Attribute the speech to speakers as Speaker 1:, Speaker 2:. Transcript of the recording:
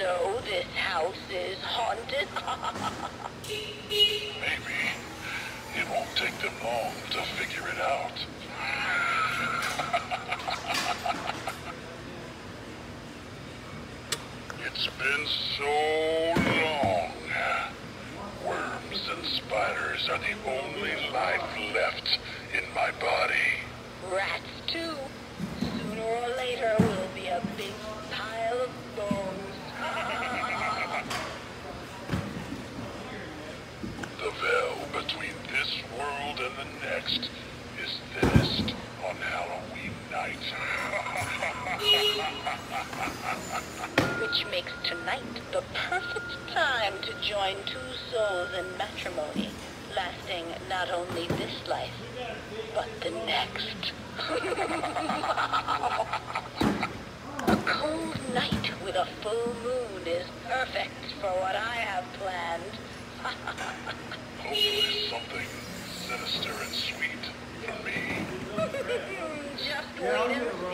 Speaker 1: know this house is haunted?
Speaker 2: Maybe. It won't take them long to figure it out. it's been so long. Worms and spiders are the only life left in my body.
Speaker 1: Rats, too.
Speaker 2: And the next is thinnest on Halloween night.
Speaker 1: Which makes tonight the perfect time to join two souls in matrimony, lasting not only this life, but the next. a cold night with a full moon is perfect for what I have planned.
Speaker 2: Oh, Hopefully something sinister and sweet for me.
Speaker 1: Just wait